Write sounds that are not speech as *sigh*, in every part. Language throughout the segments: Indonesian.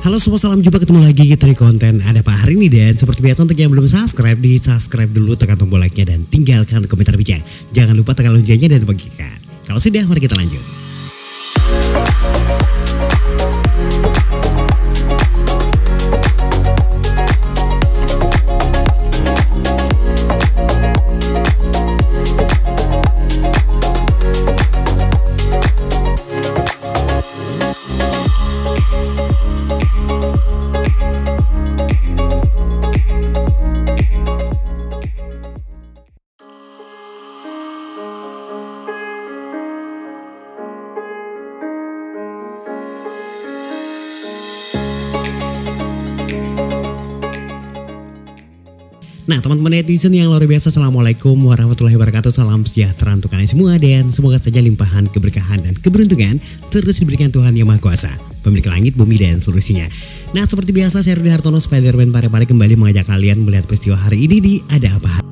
Halo semua, salam jumpa ketemu lagi kita di konten Ada Pak hari ini dan seperti biasa untuk yang belum subscribe di subscribe dulu tekan tombol like-nya dan tinggalkan komentar bijak. Jangan lupa tekan loncengnya dan bagikan. Kalau sudah mari kita lanjut. Nah teman-teman netizen yang luar biasa Assalamualaikum warahmatullahi wabarakatuh. Salam sejahtera untuk kalian semua Dan semoga saja limpahan keberkahan dan keberuntungan Terus diberikan Tuhan Yang Maha Kuasa Pemilik langit, bumi, dan seluruh isinya. Nah seperti biasa saya Rudi Hartono Spiderman Pare-Pare kembali mengajak kalian melihat peristiwa hari ini di Ada Apa Hari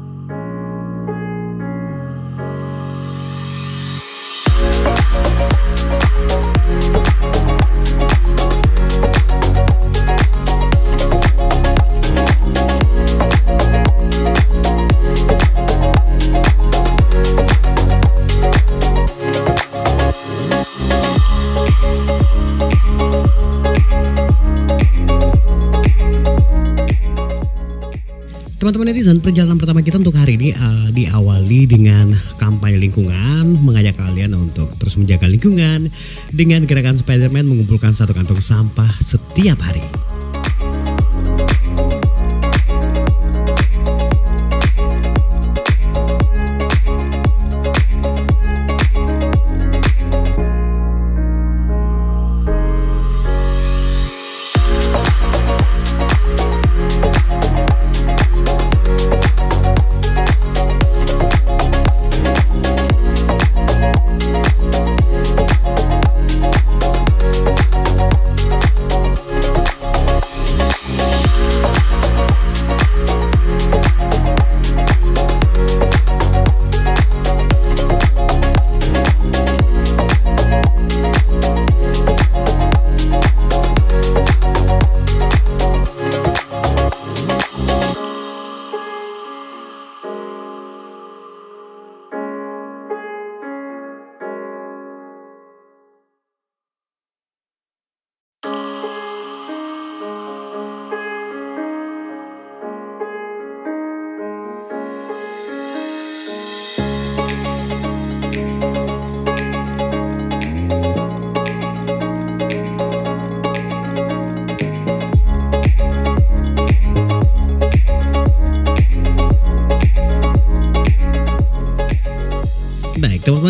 Teman-teman netizen, perjalanan pertama kita untuk hari ini uh, diawali dengan kampanye lingkungan, mengajak kalian untuk terus menjaga lingkungan dengan gerakan Spiderman mengumpulkan satu kantong sampah setiap hari.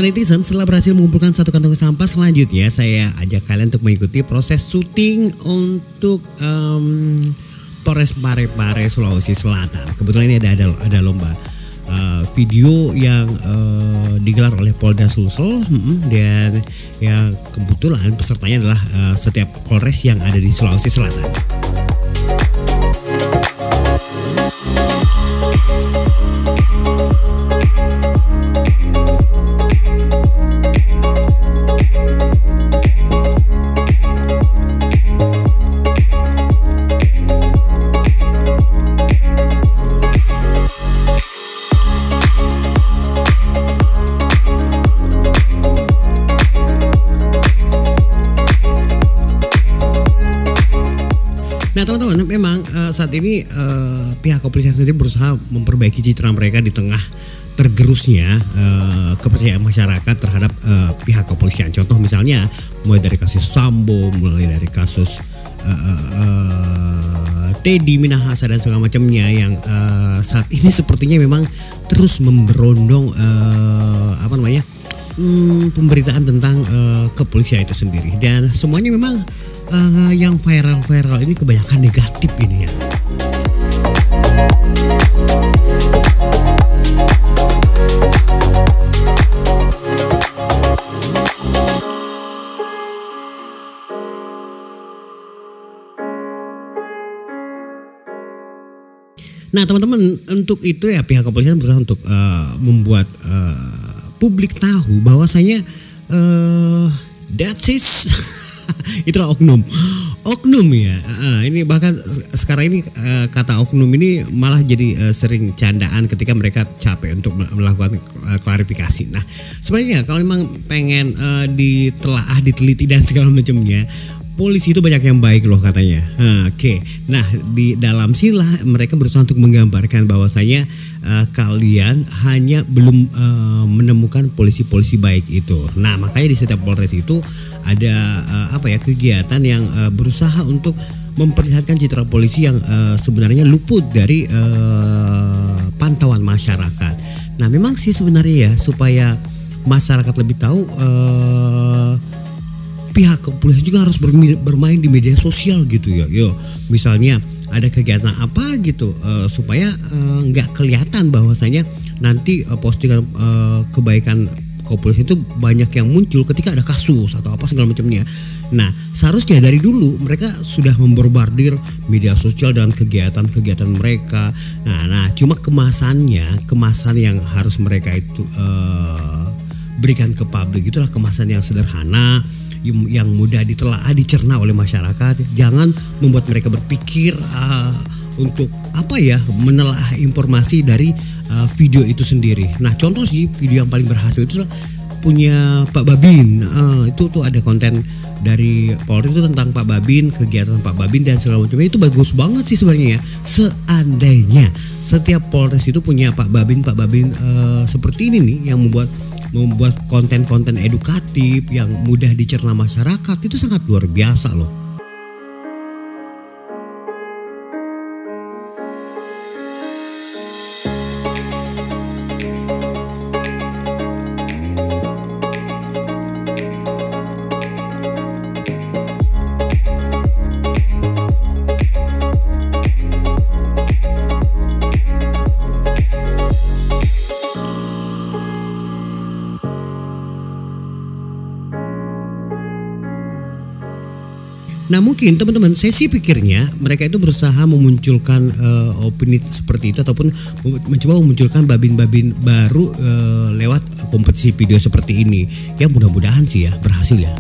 Netizen, setelah berhasil mengumpulkan satu kantong sampah, selanjutnya saya ajak kalian untuk mengikuti proses syuting untuk em, Polres Parepare Sulawesi Selatan. Kebetulan ini ada ada, ada lomba eh, video yang eh, digelar oleh Polda Sulsel mm, dan yang kebetulan pesertanya adalah eh, setiap Polres yang ada di Sulawesi Selatan. Saat ini eh, pihak kepolisian sendiri berusaha memperbaiki citra mereka di tengah tergerusnya eh, kepercayaan masyarakat terhadap eh, pihak kepolisian. Contoh misalnya mulai dari kasus Sambo, mulai dari kasus eh, eh, Teddy Minahasa dan segala macamnya yang eh, saat ini sepertinya memang terus memberondong eh, apa namanya hmm, pemberitaan tentang eh, kepolisian itu sendiri dan semuanya memang eh, yang viral-viral ini kebanyakan negatif ini ya. Nah teman-teman untuk itu ya pihak kepolisian berusaha untuk eh, membuat eh, publik tahu bahwasanya eh that's is *laughs* *laughs* itulah oknum oknum ya. Uh, ini bahkan sekarang ini uh, kata oknum ini malah jadi uh, sering candaan ketika mereka capek untuk melakukan uh, klarifikasi. Nah, sebenarnya kalau memang pengen uh, ditelaah, diteliti dan segala macamnya, polisi itu banyak yang baik loh katanya. Oke, okay. nah di dalam sila mereka berusaha untuk menggambarkan bahwasanya uh, kalian hanya belum uh, menemukan polisi-polisi baik itu. Nah makanya di setiap polres itu ada uh, apa ya kegiatan yang uh, berusaha untuk memperlihatkan citra polisi yang uh, sebenarnya luput dari uh, pantauan masyarakat. Nah memang sih sebenarnya ya supaya masyarakat lebih tahu. Uh, pihak kepolisian juga harus bermain di media sosial gitu ya. Yo, misalnya ada kegiatan apa gitu uh, supaya eh, nggak uh, kelihatan bahwasanya nanti uh, postingan uh, kebaikan kepolisian itu banyak yang muncul ketika ada kasus atau apa segala macamnya. Nah, seharusnya dari dulu mereka sudah memborbardir media sosial dengan kegiatan-kegiatan mereka. Nah, nah, cuma kemasannya, kemasan yang harus mereka itu uh, berikan ke publik itulah kemasan yang sederhana yang mudah ditelaah dicerna oleh masyarakat. Jangan membuat mereka berpikir uh, untuk apa ya menelaah informasi dari uh, video itu sendiri. Nah contoh sih video yang paling berhasil itu punya Pak Babin. Uh, itu tuh ada konten dari Polri itu tentang Pak Babin kegiatan Pak Babin dan segala macamnya. Itu bagus banget sih sebenarnya ya. Seandainya setiap Polres itu punya Pak Babin Pak Babin uh, seperti ini nih yang membuat membuat konten-konten edukatif yang mudah dicerna masyarakat itu sangat luar biasa loh. Nah mungkin teman-teman saya sih pikirnya mereka itu berusaha memunculkan uh, opini seperti itu ataupun mencoba memunculkan babin-babin baru uh, lewat kompetisi video seperti ini. Ya mudah-mudahan sih ya berhasil ya.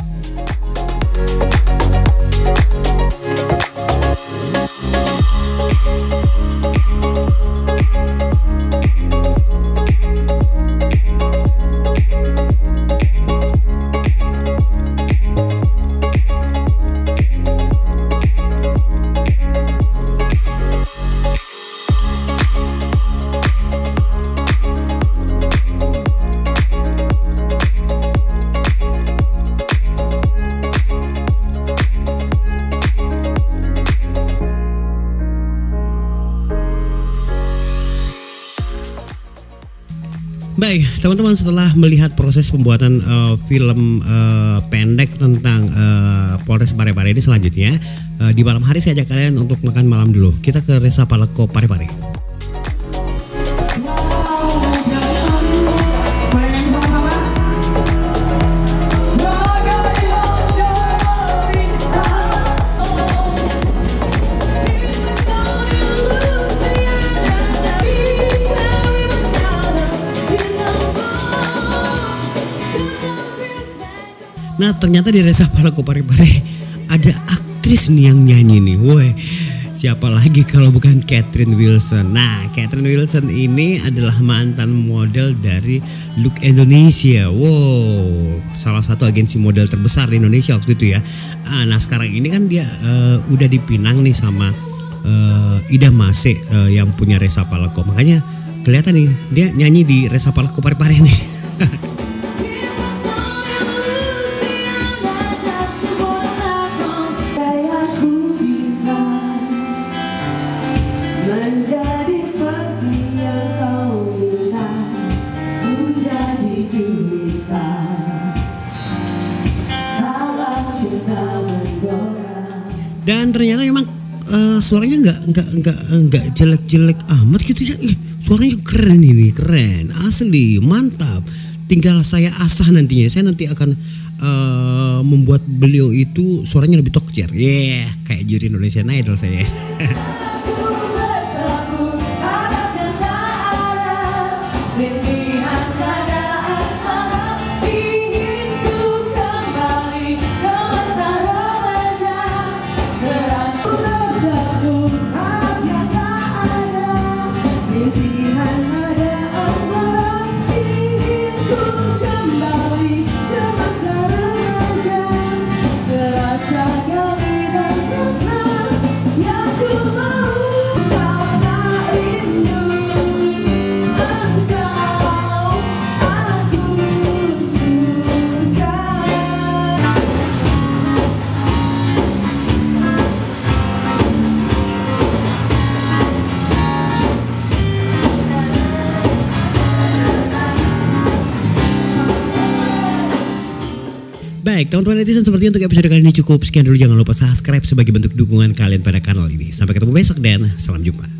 Baik, teman-teman setelah melihat proses pembuatan uh, film uh, pendek tentang uh, Polres Parepare ini selanjutnya uh, di malam hari saya ajak kalian untuk makan malam dulu. Kita ke Resa Paleko Parepare. Ternyata di Resa Palako Parepare ada aktris nih yang nyanyi nih. Woi, siapa lagi kalau bukan Catherine Wilson. Nah, Catherine Wilson ini adalah mantan model dari Look Indonesia. Wow, salah satu agensi model terbesar di Indonesia waktu itu ya. Ah, nah, sekarang ini kan dia uh, udah dipinang nih sama uh, Ida Mase uh, yang punya Resa Palako. Makanya kelihatan nih dia nyanyi di Resa Palako Parepare nih. *laughs* uh, suaranya nggak nggak nggak nggak jelek-jelek amat gitu ya. Ih, suaranya keren ini keren asli mantap. Tinggal saya asah nantinya. Saya nanti akan uh, membuat beliau itu suaranya lebih tokcer. Yeah kayak juri Indonesia Idol saya *laughs* Baik, teman-teman netizen seperti untuk episode kali ini cukup. Sekian dulu jangan lupa subscribe sebagai bentuk dukungan kalian pada kanal ini. Sampai ketemu besok dan salam jumpa.